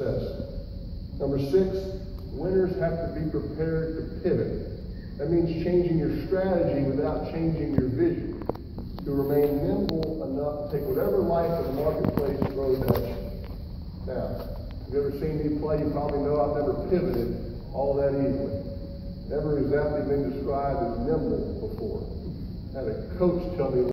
success. Number six, winners have to be prepared to pivot. That means changing your strategy without changing your vision. To remain nimble enough to take whatever life in the marketplace throws at you. Now, if you've ever seen me play, you probably know I've never pivoted all that easily. Never exactly been described as nimble before. Had a coach tell me